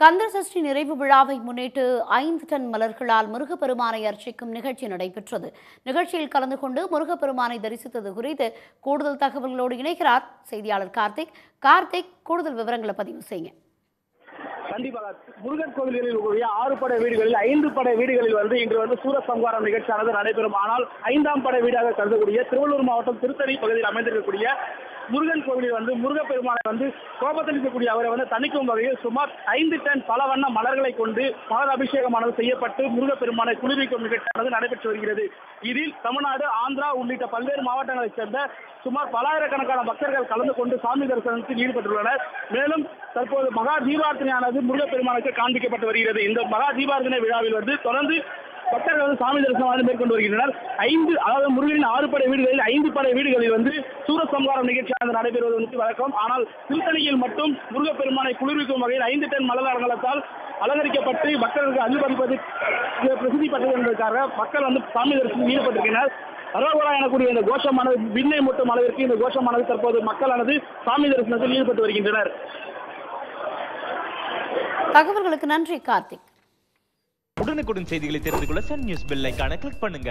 கந்தர் சஷ்டி நிறைவு விழாவை முன்னிட்டு ஐந்து டன் மலர்களால் முருகப்பெருமானை அர்ச்சிக்கும் நிகழ்ச்சி நடைபெற்றது. நிகழ்ச்சியில் கலந்து கொண்டு முருகப்பெருமானை தரிசித்தது குறித்து கூடுதல் தகவல்களோடு இணைகிறார் செய்தியாளர் கார்த்திக். கார்த்திக் கூடுதல் விவரங்களை பதிவு செய்யுங்க. கண்டிப்பாக முருகன் கோவில்களில் உள்ள ஆறு படை வீடுகளில் ஐந்து படை வீடுகளில் வந்து இன்று வந்து சூரசம்ஹாரம் நிகழ்ச்சியானது நடைபெறும். ஆனால் ஐந்தாம் படை வீடாக கருதக்கூடிய திருவள்ளூர் மாவட்டம் திருத்தணி பகுதியில் அமைந்திருக்கக்கூடிய முருகன் கோவிலில் வந்து முருகப்பெருமானை வந்து கோபத்தளிக்கக்கூடிய அவரை வந்து தணிக்கும் வகையில் சுமார் ஐந்து டன் பல வண்ண மலர்களை கொண்டு மலர் அபிஷேகமானது செய்யப்பட்டு முருகப்பெருமானை குளிர்விக்கும் நிகழ்ச்சியானது நடைபெற்று வருகிறது. இதில் தமிழ்நாடு ஆந்திரா உள்ளிட்ட பல்வேறு மாவட்டங்களைச் சேர்ந்த சுமார் பலாயிரக்கணக்கான பக்தர்கள் கலந்து கொண்டு சாமி தரிசனத்தில் ஈடுபட்டுள்ளனர். மேலும் தற்போது மகா தீபார்த்தனையானது முருகப்பெருமானுக்கு காண்பிக்கப்பட்டு வருகிறது. இந்த மகா தீபார்த்தனை விழாவில் வந்து தொடர்ந்து பக்தர்கள் வந்து சாமி தரிசனம் மேற்கொண்டு வருகின்றனர். ஐந்து அதாவது முருகனின் ஆறு படை வீடுகளில் ஐந்து படை வீடுகளில் வந்து சூரசம்ஹாரம் நிகழ்ச்சியானது நடைபெறுவது வந்து வழக்கம். ஆனால் திருத்தணியில் மட்டும் முருகப்பெருமானை குளிர்விக்கும் வகையில் ஐந்து டன் மலர் அலங்காரத்தால் அலங்கரிக்கப்பட்டு பக்தர்களுக்கு அனுமதிப்பது பிரசித்தி பெற்றது என்பதற்காக மக்கள் வந்து சாமி தரிசனத்தில் ஈடுபட்டிருக்கிறார் அரோகரா எனக்கூடிய இந்த கோஷமானது விண்ணை மூட்டும் அளவிற்கு இந்த கோஷமானது தற்போது மக்களானது சாமி தரிசனத்தில் ஈடுபட்டு வருகின்றனர். தகவல்களுக்கு நன்றி கார்த்திக். உடனுக்குடன் செய்திகளை தெரிந்து கொள்ள சன் நியூஸ் பெல் ஐகானை கிளிக் பண்ணுங்க.